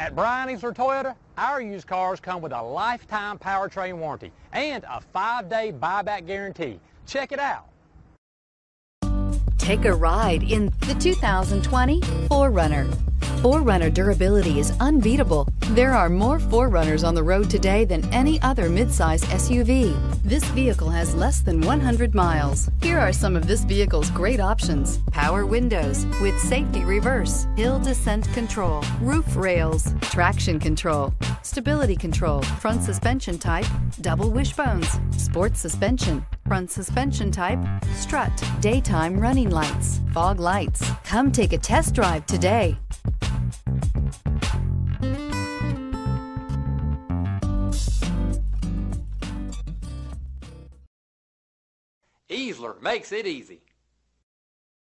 At Bryan Easler Toyota, our used cars come with a lifetime powertrain warranty and a five-day buyback guarantee. Check it out. Take a ride in the 2020 4Runner. 4Runner durability is unbeatable. There are more 4Runners on the road today than any other midsize SUV. This vehicle has less than 100 miles. Here are some of this vehicle's great options. Power windows with safety reverse, hill descent control, roof rails, traction control, stability control, front suspension type, double wishbones, sports suspension, front suspension type, strut, daytime running lights, fog lights. Come take a test drive today. Easler makes it easy.